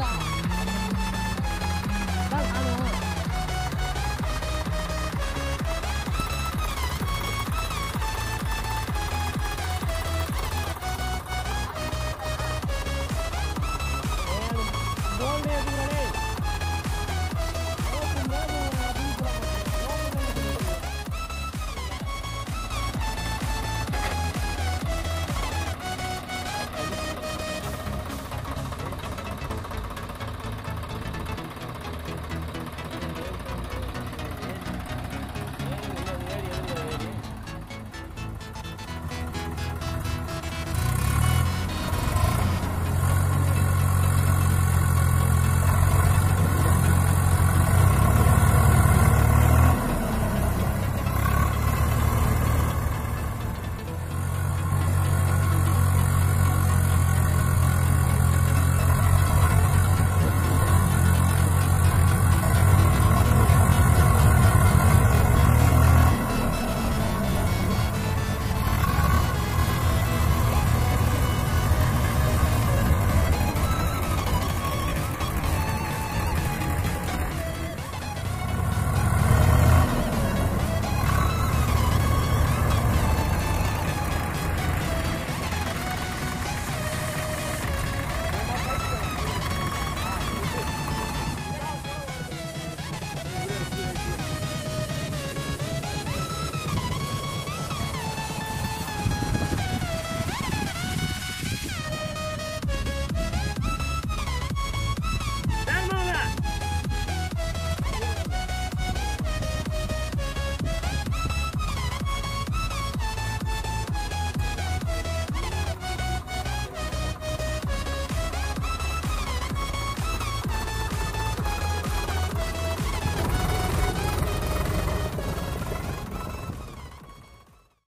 Wow.